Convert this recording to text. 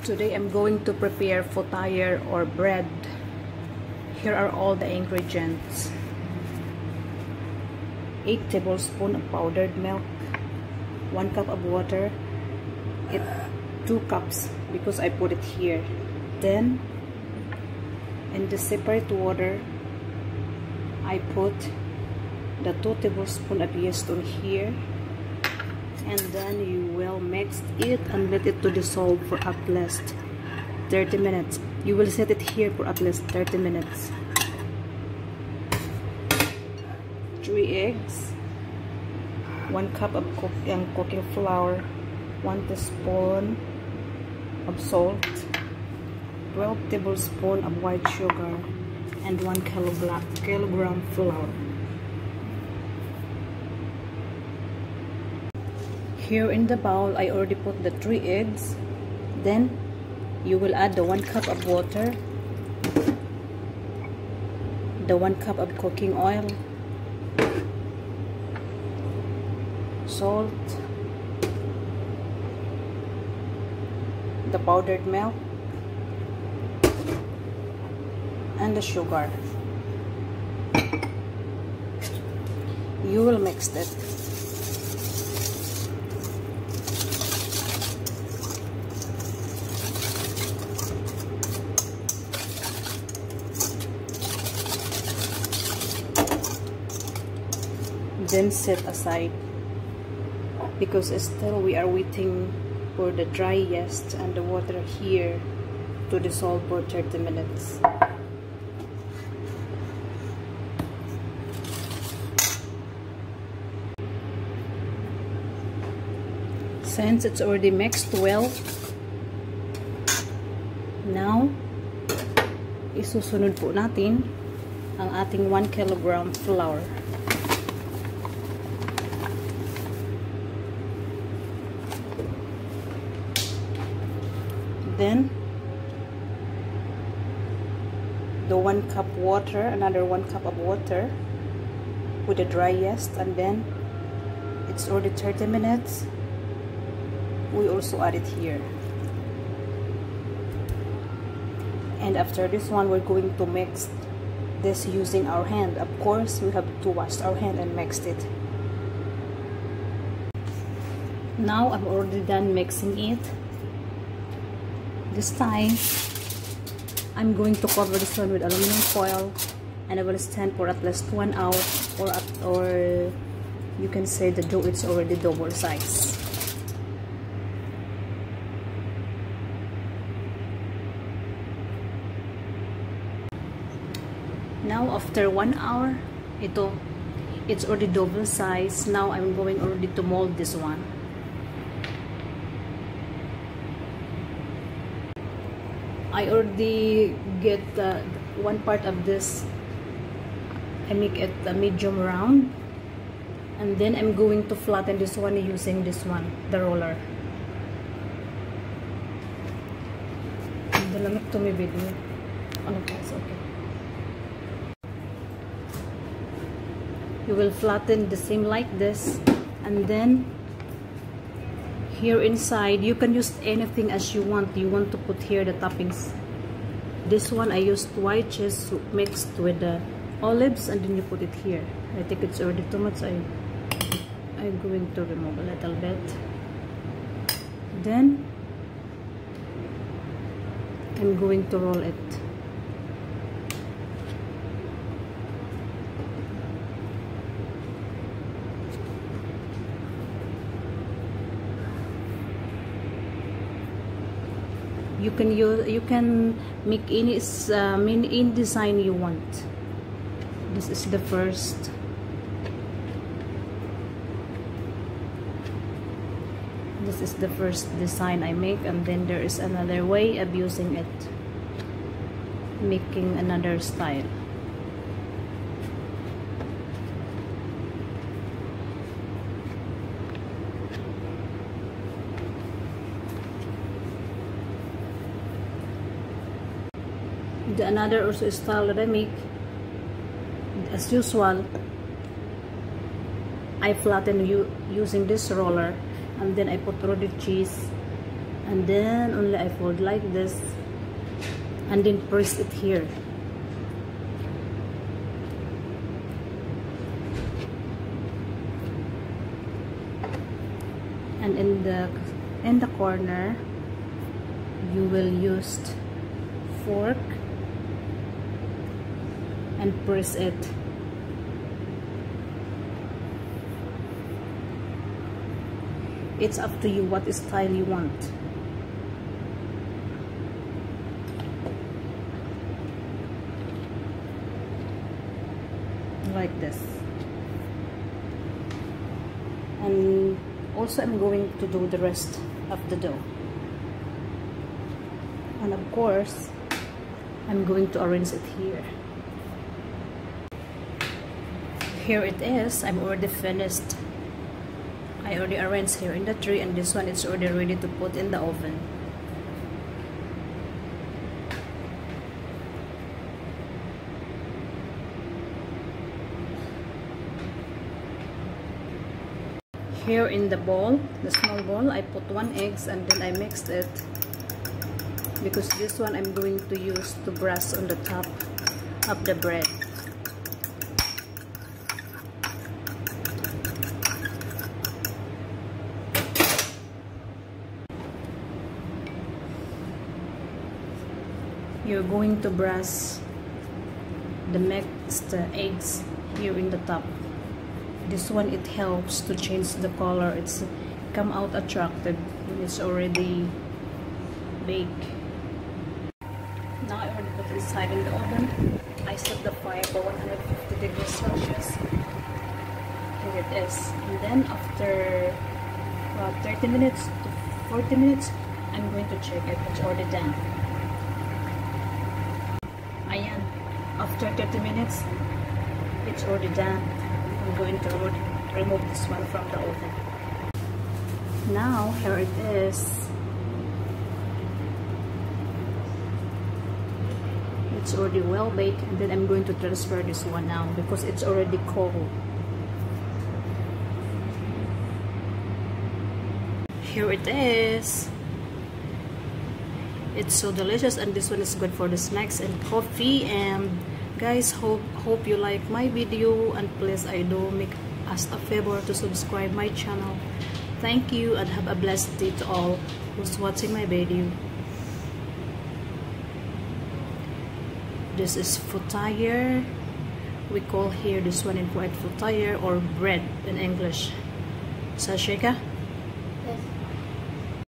Today I'm going to prepare fatayer or bread. Here are all the ingredients. 8 tablespoons of powdered milk, 1 cup of water, it 2 cups because I put it here. Then in the separate water I put the 2 tablespoons of yeast on here and then you will mix it and let it to dissolve for at least 30 minutes. You will set it here for at least 30 minutes. Three eggs one cup of cook um, cooking flour one teaspoon of salt 12 tablespoons of white sugar and one kilogram kilogram flour here in the bowl I already put the three eggs. Then you will add the one cup of water the one cup of cooking oil salt the powdered milk and the sugar. You will mix it then set aside because still we are waiting for the dry yeast and the water here to dissolve for 30 minutes. Since it's already mixed well now isusunod po natin ang ating 1 kilogram flour then the one cup water another one cup of water with the dry yeast and then it's already 30 minutes. We also add it here. And after this one we're going to mix this using our hand. Of course we have to wash our hand and mix it. Now I'm already done mixing it this time I'm going to cover this one with aluminum foil and I will stand for at least one hour or at, or you can say the dough is already double size. Now after one hour ito it's already double size. Now I'm going already to mold this one I already get uh, one part of this. I make it a medium round. And then I'm going to flatten this one using this one the roller. Dalamit to may video. Ano pa okay. You will flatten the same like this. And then here inside you can use anything as you want. You want to put here the toppings. This one I used white cheese mixed with the olives and then you put it here. I think it's already too much. I I'm going to remove a little bit. Then I'm going to roll it you can use you can make any uh, any design you want. This is the first. This is the first design I make and then there is another way of using it. Making another style the another also style that I make as usual I flatten you using this roller and then I put rolled cheese and then only I fold like this and then press it here. And in the in the corner you will use fork and press it. It's up to you what style you want. Like this. And also I'm going to do the rest of the dough. And of course I'm going to arrange it here here it is. I'm already finished. I already arranged here in the tray and this one is already ready to put in the oven. Here in the bowl the small bowl I put one eggs and then I mixed it. Because this one I'm going to use to brush on the top of the bread you're going to brush the mixed eggs here in the top. This one it helps to change the color. It's come out attractive. It's already baked. Now I already put inside in the oven. I set the fire for 150 degrees Celsius. Here it is. And then after about 30 minutes to 40 minutes I'm going to check it. It's already done ayan after 30 minutes it's already done I'm going to remove this one from the oven. Now, here it is. It's already well baked and then I'm going to transfer this one now because it's already cold. Here it is. It's so delicious and this one is good for the snacks and coffee. And guys hope hope you like my video and please i do make us a favor to subscribe my channel. Thank you and have a blessed day to all who's watching my video. This is fatayer we call here this one in white fatayer or bread in english. Sashika